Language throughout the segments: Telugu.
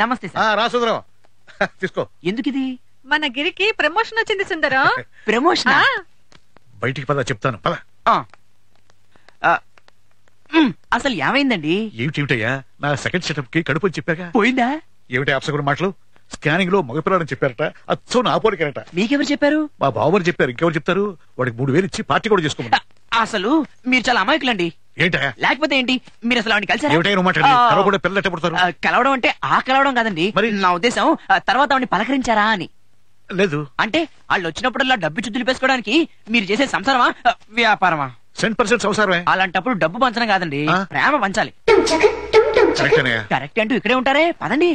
నమస్తే సార్. రా సుందరం. తీసుకో. ఎందుకు ఇది మన గిరికి ప్రమోషన్ వచ్చింది సుందరం. ప్రమోషన్? బయటికి పద చెప్తాను. పద. అసలు ఏమైందండి? ఏమిటేమిటయ్యా నా సెకండ్ సెటప్కి కడుపు అని చెప్పాక పోయిందా? ఏమిటి అప్సగుడు మాటలు? స్కానింగ్లో మగపిల్లాడని చెప్పారట. అచ్చం నా పోలికరట మీకెవరు చెప్పారు? మా బావగారు చెప్పారు. ఇంకెవరు చెప్తారు? వాడికి మూడు వేలు ఇచ్చి పార్టీ కూడా చేసుకోమని. అసలు మీరు చాలా అమాయకులండి. ఏంటయ్యా? లేకపోతే ఏంటి? మీరు అసలు ఆవిడ కలిసారా మాట్లాడి పిల్లలు ఎట్ట పుడతారు ఆ, కలవడం అంటే ఆ కలవడం కాదండి. మరి? నా ఉద్దేశం ఆ, తర్వాత ఆవిడని పలకరించారా అని. లేదు. అంటే వాళ్ళు వచ్చినప్పుడల్లా డబ్బు చుద్దులు పేసుకోవడానికి మీరు చేసే సంసారమా? ఆ, వ్యాపారమా? సెంట్ పర్సెంట్ సంసారమే. అలాంటప్పుడు డబ్బు పంచడం కాదండి. ఆ? ప్రేమ పంచాలి. కరెక్టేనయ్యా కరెక్ట్ అంటూ ఇక్కడే ఉంటారే? పదండి.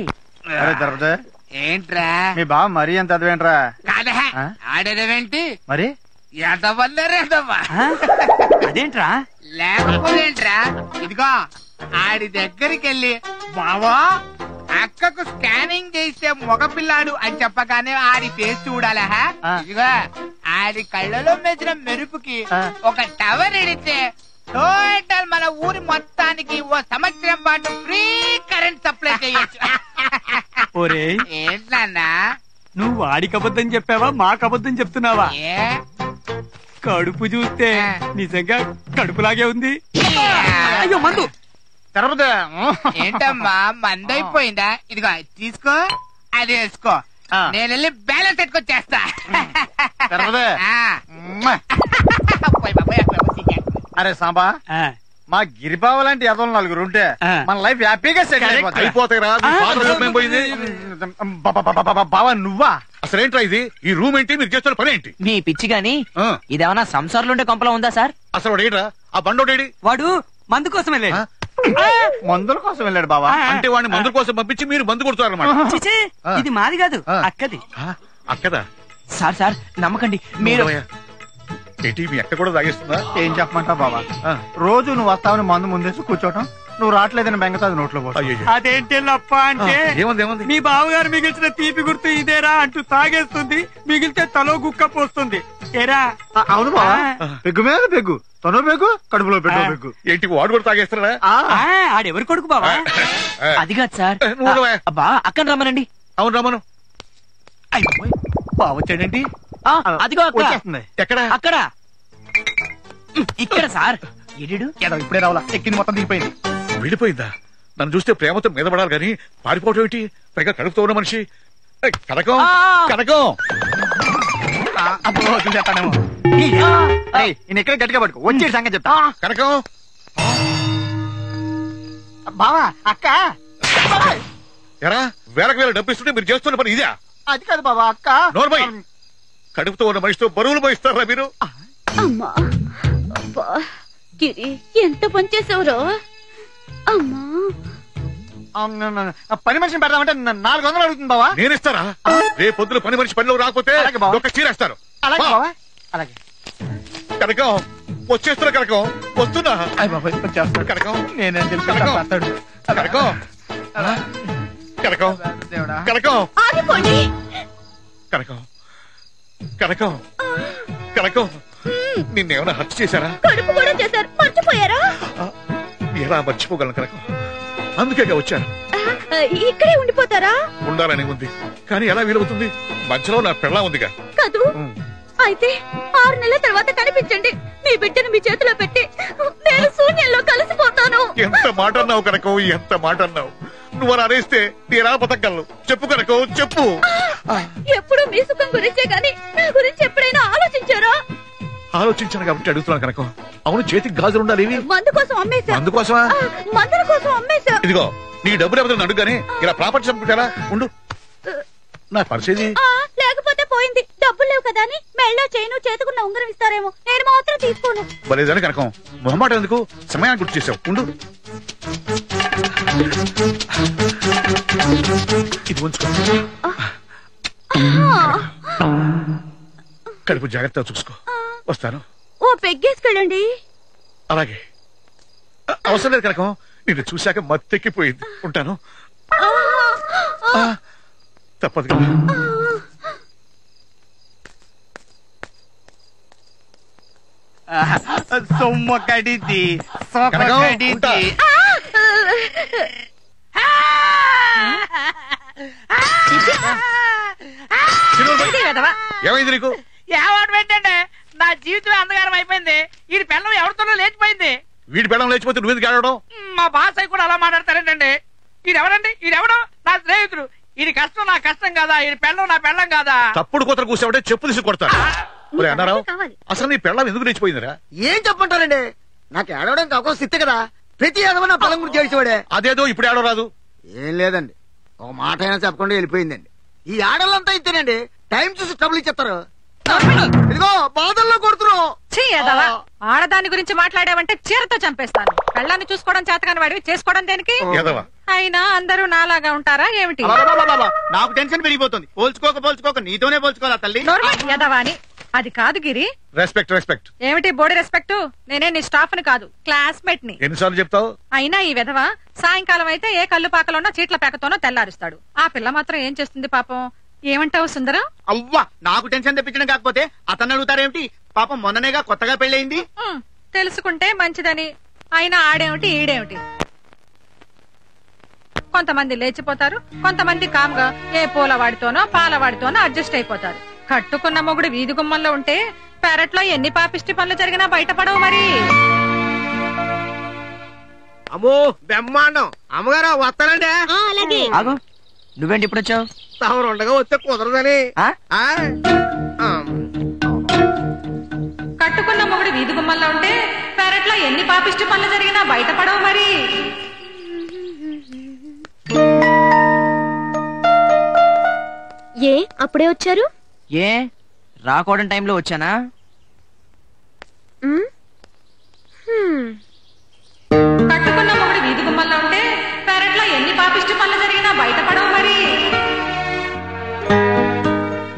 అరే దొరకదే ఏంట్రా? మీ బావ మరీ అంత అదివేంట్రా? కాదా. ఆ? ఆడేదేంటి మరి? ఎదవల్లరేదవ్వా ఆ? అదేంట్రా? లేకపోతేంట్రా ఇదిగో ఆడి దగ్గరికి వెళ్ళి బావా అక్కకు స్కానింగ్ చేసే మగపిల్లాడు అని చెప్పగానే ఆడి ఫేస్ చూడాలా. ఇదిగో ఆడి కళ్ళలో మెచ్చిన మెరుపుకి. ఒక టవర్ ఎడితే టోటల్ మన ఊరి మొత్తానికి ఓ సంవత్సరం పాటు ఫ్రీ కరెంట్ సప్లై చేయొచ్చు. ఏంటన్నా నువ్వు వాడికి అబద్ధం చెప్పావా మాకు అబద్ధం చెప్తున్నావా? కడుపు చూస్తే నిజంగా కడుపులాగే ఉంది. అయ్యో మందు. ఏంటమ్మా మందైపోయిందా ఇదిగో తీసుకో అది వేసుకో. నేను వెళ్ళి బ్యాలెన్స్ ఎట్టుకొచ్చేస్తా. అరే సాంబా. మా గిరిబావ లాంటి ఎదలు నలుగురు ఉంటే. మన లైఫ్ హ్యాపీగా సెటిల్ అయిపోతుంది అయిపోతాయి. బావా నువ్వా? అసలేంట్రా ఇది? ఈ రూమ్ ఏంటి? మీరు చేస్తున్న పని ఏంటి? మీ పిచ్చి గాని ఇదేమన్నా సంసారంలో ఉండే కొంపలో ఉందా సార్? అసలు వాడు ఆ బండోడేడి వాడు మందు కోసం వెళ్ళాడు. ఆ? మందుల కోసం వెళ్ళాడు బావా. అంటే వాడిని మందు కోసం పంపించి మీరు మందు కొడుతారన్నమాట చిచే ఆ. ఇది మాది కాదు. అక్కది. ఆ, అక్కదా? సార్ సార్ నమ్మకండి. మీరు. ఏంటి? మీ అక్క కూడా తాగేస్తుందా? ఏం చెప్పమంటావు బావా? ఆ, రోజు నువ్వు వస్తావని మందు ముందేసి కూర్చోవటం నువ్వు రావట్లేదని బెంగతో అది నోట్లో. అయ్యయ్యో. అదేంటి లప్ప ఆ, అంటే ఏముంది ఏముంది? మీ బావగారు మిగిల్చిన తీపి గుర్తు ఇదేరా అంటూ తాగేస్తుంది మిగిలితే తలో గుక్క పోస్తుంది. ఏరా? ఆ, అవును బావా. ఆ. పెగ్గు మీద పెగ్గు తను పెగ్గు కడుపులో పెట్టు ఆ. పెగ్గు. ఏంటి వాడు కూడా తాగేస్తారా ఆ, ఆ, ఆడెవరి కొడుకు బావా? అది కాదు సార్. ఏ, నువ్వు ఉండవా? అబ్బా అక్కని రమ్మనండి. అవును రామను బావ వచ్చాడేంటి ఆ, అదిగో వచ్చేస్తుంది. ఎక్కడ? అక్కడ. ఇక్కడ సార్. ఎడిడు? ఏదో ఇప్పుడే రావాలా? ఎక్కింది మొత్తం దిగిపోయింది. వెళ్ళిపోయిందా? నన్ను చూస్తే ప్రేమతో మీద పడాలి కానీ పారిపోవటం ఏంటి? పైగా కడుపుతో ఉన్న మనిషి. కనకం! ఆ. కనకం! ఆ, అబ్బో చూసేస్తానేమో. అరే ఈయన ఎక్కడ గట్టిగా పట్టుకో వచ్చేది సంగతి చెప్తా. కనకం! బావా అక్క! ఎరా వేలకు వేల డబ్బు ఇస్తుంటే మీరు చేస్తున్న పని ఇదే? అది కాదు బావా అక్క. నోర్మై! కడుపుతో ఉన్న మనిషితో బరువులు పోయిస్తారా మీరు? అమ్మా. అబ్బా గిరి ఎంత పని చేసావురో? అమ్మా. ఆ, న- న- న- పని మనిషిని పెడదామంటే నాలుగు వందలు అడుగుతుంది బావా. నేనిస్తారా? రేపు పొద్దున పని మనిషి పనిలో రాకపోతే. ఒక చీరేస్తారు అలాగే బా. బావా. అలాగే. కనకం వచ్చేస్తున్నా కనకం. వస్తున్నా. కనకం. నేనేం తెలుసు కనకం. కనకం. కనకం. కనకం నిన్నేమైనా హత్య చేశారా? కడుపు కూడా చేశారు. మర్చిపోయారా? ఎలా మర్చిపోగలను కనకం? అందుకే వచ్చాను. ఇక్కడే ఉండిపోతారా? ఉండాలని ఉంది. కానీ ఎలా వీలవుతుంది? మధ్యలో నా పెళ్ళ ఉందిగా. కదూ అయితే ఆరు నెలల తర్వాత కనిపించండి. మీ బిడ్డను మీ చేతిలో పెట్టి నేను శూన్యంలో కలిసిపోతాను. ఎంత మాట అన్నావు కనకం ఎంత మాట అన్నావు నువ్వు అలా అనేస్తే నేనా బతకగలను? చెప్పు కనకం చెప్పు. ఎప్పుడు మీ సుఖం గురించే గాని నా గురించి ఎప్పుడైనా ఆలోచించారా? ఆలోచించాను కాబట్టి అడుగుతున్నాను కనకం. అవును చేతికి గాజులు ఉండాలి ఇవి మందు కోసం అమ్మేశా. అందుకోసమా ఆ, మందుల కోసం అమ్మేశా. ఇదిగో నీ డబ్బులు ఎవరితో అడుగుగానే ఇలా ప్రాపర్టీ చంపుకుంటారా? ఉండు. నా పరిచేది ఆ, లేకపోతే పోయింది. డబ్బులు లేవు కదా అని మెళ్ళో చేయను చేతుకున్న ఉంగరం ఇస్తారేమో. నేను మాత్రం తీసుకోను. బలేదని కనకం. మొహమాట ఎందుకు? సమయాన్ని గుర్తు చేసావు ఉండు. ఇది ఉంచుకో. కడుపు జాగ్రత్తగా చూసుకో. వస్తాను. ఓ పెగ్గేసుకెళ్ళండి. అలాగే. అవసరం లేదు కనకం. నిన్ను చూశాక మత్తెక్కిపోయింది. ఉంటాను. ఆ, తప్పదు కదా. సొమ్మ కడిది కనకం, కడిది. ఏమైంది నీకు? ఏవాడు పెట్టండి. నా జీవితం అంధకారం అయిపోయింది. ఈ పిల్లలు ఎవరితోనో లేచిపోయింది. వీడి పెళ్ళం లేచిపోతే నువ్వెందుకు ఆడడం మా బాస్ అయి కూడా అలా మాట్లాడతారేంటండి? ఈడెవరండి? ఈడెవడు? నా స్నేహితుడు. ఇది కష్టం నా కష్టం కాదా? ఈ పెళ్ళం నా పెళ్ళం కాదా? తప్పుడు కూతురు కూర్చోబట్టే చెప్పు తీసి కొడతాను ఒరే అన్నారావు కావాలి. అసలు నీ పెళ్ళం ఎందుకు లేచిపోయిందిరా? ఏం చెప్పంటారండి నాకు ఏడవడానికి అవకాశం ఇస్తే కదా. ప్రతి ఏదవ నా పొలం గురించి చేసేవాడే అదేదో ఇప్పుడు ఆడో రాదు ఏం లేదండి. ఒక మాట అయినా చెప్పకుండా వెళ్ళిపోయిందండి. ఈ ఆడలంతా ఇస్తేనండి టైం చూసి ట్రబుల్ ఇచ్చేస్తారు. ఇదిగో బాధల్లో కొడుతున్నావు. ఆడదాని గురించి మాట్లాడావంటే చీరతో చంపేస్తాను. పెళ్ళాన్ని చూసుకోవడం చేతకాని వాడివి. చేసుకోవడం దేనికి? ఏదవా అయినా అందరూ నాలాగా ఉంటారా? ఏమిటి? నాకు టెన్షన్ పెరిగిపోతుంది. పోల్చుకోక పోల్చుకోక నీతోనే పోల్చుకోవాలా తల్లి? నోర్మల్ అని అది కాదు గిరి. రెస్పెక్ట్ రెస్పెక్ట్ ఏమిటి బోడి రెస్పెక్ట్ నేనే నీ స్టాఫ్ని కాదు క్లాస్మేట్ని. ఎన్నిసార్లు చెప్తావు? అయినా ఈ విధవ సాయంకాలం అయితే ఏ కళ్ళు పాకలోనో చీట్ల పేకతోనో తెల్లారుస్తాడు. ఆ పిల్ల మాత్రం ఏం చేస్తుంది పాపం? ఏమంటావు సుందరం? అవ్వా నాకు టెన్షన్ తెప్పించడం కాకపోతే అతను అడుగుతారేమిటి? పాపం మొన్ననేగా కొత్తగా పెళ్ళయింది. ఉమ్, తెలుసుకుంటే మంచిదని. అయినా ఆడేమిటి ఈడేమిటి? కొంతమంది లేచిపోతారు కొంతమంది కామ్గా ఏ పూలవాడితోనో పాలవాడితోనో అడ్జస్ట్ అయిపోతారు. కట్టుకున్న మొగుడు వీధి గుమ్మంలో ఉంటే పెరట్లో ఎన్ని పాపిష్టి పనులు జరిగినా బయటపడవు మరి. అమ్మో బ్రహ్మాండం. అమ్మగారు వస్తానండి. అలాగే. ఆగు. నువ్వేంటి ఇప్పుడు వచ్చావు? తమరు ఉండగా వస్తే కుదరదని. ఆ? ఆ? ఆ. కట్టుకున్న మొగుడు వీధి గుమ్మంలో ఉంటే పెరట్లో ఎన్ని పాపిష్టి పనులు జరిగినా బయటపడవు మరి. ఏ అప్పుడే వచ్చారు? ఏ? రాకూడని టైంలో వచ్చానా. కట్టుకున్న మొగుడు వీధి గుమ్మంలో ఉంటే పెరట్లో ఎన్ని పాపిష్టి పనులు జరిగినా బయటపడవు మరి.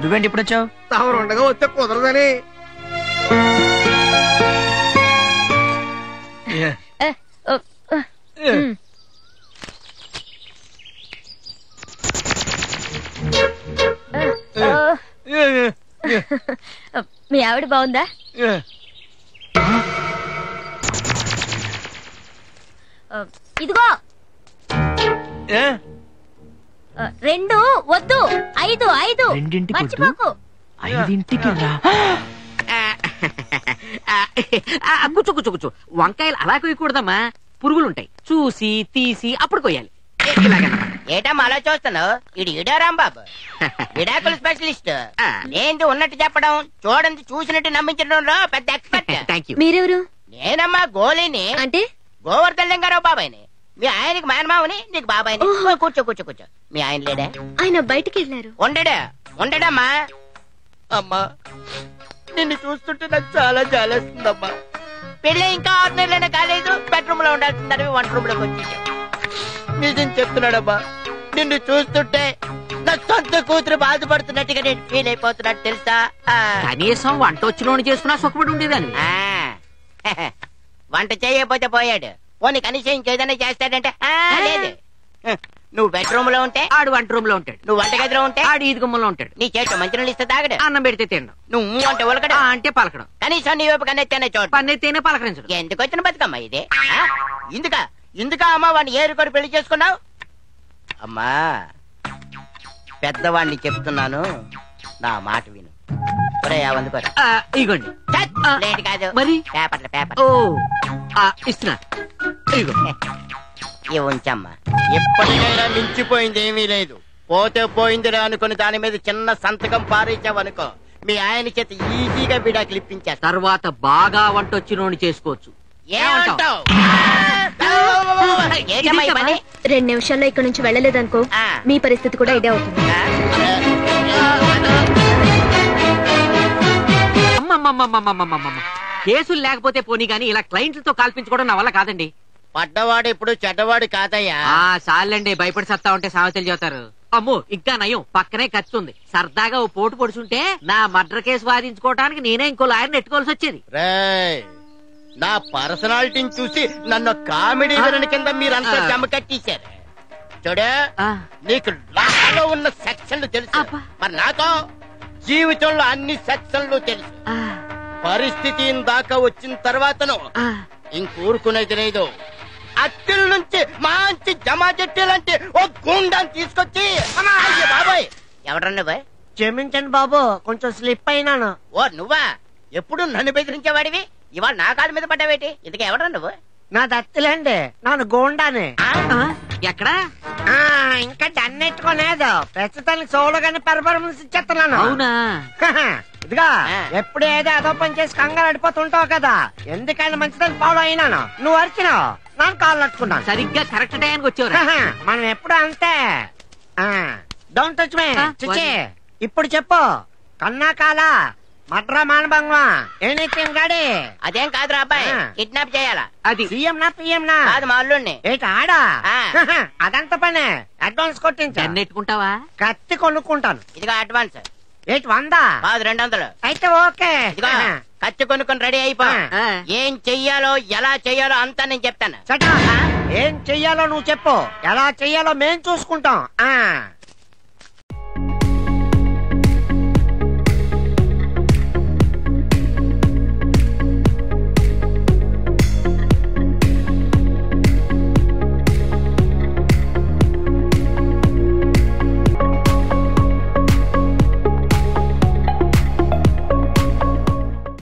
నువ్వేంటి ఇప్పుడు వచ్చావు తమరు ఉండగా వస్తే కుదరదని. ఏ, ఉమ్. మీ ఆవిడ బాగుందా? ఇదిగో. రెండు వద్దు. ఐదు ఐదు? మర్చిపోకు. ఐదింటికి రా. కూర్చో కూర్చో కూర్చో. వంకాయలు అలా కొయ్యకూడదమ్మా. పురుగులుంటాయి. చూసి తీసి అప్పుడు కొయ్యాలి. ఏటమ్మా అలా చూస్తున్నావు? ఇది ఇడా రాంబాబు. విడాకుల స్పెషలిస్ట్. ఏంటి ఉన్నట్టు చెప్పడం చూడండి చూసినట్టు నమ్మించడంలో పెద్ద ఎక్స్పర్ట్. మీరెవరు? నేనమ్మా గోలిని. అంటే? గోవర్ధన్ లింగారావు బాబాయ్ని. మీ ఆయనకి మేనమావని నీకు బాబాయ్ని. కూర్చో కూర్చో కూర్చో. మీ ఆయన లేడా? ఆయన బయటికి వెళ్ళారు. ఉండడా? ఉండడమ్మా. అమ్మా నిన్ను చూస్తుంటే నాకు చాలా జాలేస్తుందమ్మా. పెళ్ళి ఇంకా ఆరు నెలలైనా కాలేదు బెడ్రూమ్లో ఉండాల్సిందని వంట రూమ్లోకి వచ్చేసాం. నిజం చెప్తున్నాడమ్మా. నిన్ను చూస్తుంటే నా సొంత కూతురు బాధపడుతున్నట్టుగా నేను ఫీల్ అయిపోతున్నట్టు తెలుసా. కనీసం వంట వచ్చినోని చేసుకున్నా సుఖపడి ఉండేదాన్ని. ఆ. వంట చేయకపోతే పోయాడు. పోనీ కనీసం ఇంకేదైనా చేస్తాడంటే? ఆ, లేదు. హ, నువ్వు బెడ్రూమ్లో ఉంటే? ఆడు వంట రూమ్లో ఉంటాడు. నువ్వు వంటగదిలో ఉంటే? ఆడు ఈది గుమ్మంలో ఉంటాడు. నీ చేతిలో మంచినీళ్ళు ఇస్తే తాగడు. అన్నం పెడితే తినడం. నువ్వు అంటే ఉలకడు. ఆ అంటే పలకడం. కనీసం నీ వైపు కన్నెత్తేనే చూడు పన్నెత్తేనే పలకరించడం. ఎందుకు వచ్చిన బతుకమ్మ ఇది? ఆ? ఇందుక ఇందుక అమ్మా వాడిని ఏరుకొని పెళ్ళి చేసుకున్నావు? అమ్మా పెద్దవాడిని చెప్తున్నాను నా మాట విను. ఒరే అందుకోరు ఆ, ఇగోండి. ఆ, లేట్ కాదు. మరి? పేపర్లు పేపర్ ఓ ఆ, ఇస్తున్నా ఇగో. ఇవి ఉంచమ్మా. ఎప్పటికైనా మించిపోయింది ఏమీ లేదు. పోతే పోయిందిరా అనుకుని దాని మీద చిన్న సంతకం పారేసావనుకో మీ ఆయన చేత ఈజీగా విడాకులు ఇప్పించేస్తా. తర్వాత బాగా వంట వచ్చినోని చేసుకోవచ్చు ఏమంటావ్? ఏంటమ్మా ఈ పని? రెండు నిమిషాల్లో ఇక్కడ నుంచి వెళ్ళలేదనుకో ఆ. మీ పరిస్థితి కూడా ఇదే అవుతుంది. అమ్మమ్మమ్మమ్మమ్మమ్మమ్మ కేసులు లేకపోతే పోనీ గానీ ఇలా క్లయింట్లతో కాల్పించుకోవడం నా వల్ల కాదండి. పడ్డవాడు ఇప్పుడు చెడ్డవాడు కాదయ్యా. ఆ చాలండి భయపడి సత్తా ఉంటే సామెతలు చెబుతారు. అమ్మో ఇంకా నయం. పక్కనే ఖర్చు ఉంది. సరదాగా ఓ పోటు పొడుచుంటే నా మర్డర్ కేసు వాదించుకోవడానికి నేనే ఇంకో లాయర్ నెట్టుకోవాల్సి వచ్చేది. రేయ్ నా పర్సనాలిటీని చూసి నన్ను కామెడీ విలన్ కింద మీరంతా ఆ. జమ కట్టేశారు చూడు? ఆ, నీకు లాలో ఉన్న సెక్షన్లు తెలుసు. మరి నాతో జీవితంలో అన్ని సెక్షన్లు తెలుసు. ఆ, పరిస్థితి దాకా వచ్చిన తర్వాతను. ఇంకూరుకునేది లేదు. అత్తిల నుంచి మంచి జమా చెట్టు లాంటి ఓ గుండాన్ని తీసుకొచ్చి అయ్య బాబాయ్! ఎవడ్రా నువ్వు క్షమించండి బాబు కొంచెం స్లిప్ అయినాను. ఓ నువ్వా? ఎప్పుడు నన్ను బెదిరించేవాడివి? ఇవాళ నా కాళ్ళ మీద పడ్డావేటి? ఇంతకీ ఎవడ్రా నువ్వు? నా దత్తులేండి. నాను గోండానే? ఎక్కడా? ఆ, ఇంకా డన్నెట్టుకోలేదు ప్రస్తుతానికి చూడగానే పెర్ఫార్మెన్స్ ఇచ్చేస్తున్నాను. అవునా? హహ, ఇదిగా. ఎప్పుడు ఏదో అదో పని చేసి కంగారు అడిపోతుంటావు కదా. ఎందుకైనా మంచిదని ఫాలో అయినాను. నువ్వు అరిచినావు. ನಾನು కాళ్ళు అట్టుకున్నాను సరిగ్గా కరెక్ట్ టైంకి వచ్చేవరా? హహ, మనం ఎప్పుడు అంతే. Don't touch me. ఇప్పుడు చెప్పు. కన్నా కాల? మడ్రా మానభంగమా? ఎనీథింగ్ గాడి అదేం కాదురా అబ్బాయి. ఆ. కిడ్నాప్ చేయాలా? అది. సీఎం నా పిఎం నా? కాదు మా అల్లుడిని ఏంటి ఆడా? ఆ. అదంత పనే. అడ్వాన్స్ కొట్టించా? నెట్టుకుంటావా కత్తి కొనుక్కుంటాను. ఇదిగో అడ్వాన్స్. ఏంటి వందా? కాదు రెండు వందలు. అయితే ఓకే. ఇదిగో కత్తి కొనుక్కొని రెడీ అయిపో. ఆ. ఏం చెయ్యాలో ఎలా చెయ్యాలో అంతా నేను చెప్తాను. చటా ఏం చెయ్యాలో నువ్వు చెప్పు. ఎలా చెయ్యాలో మేం చూసుకుంటాం. ఆ.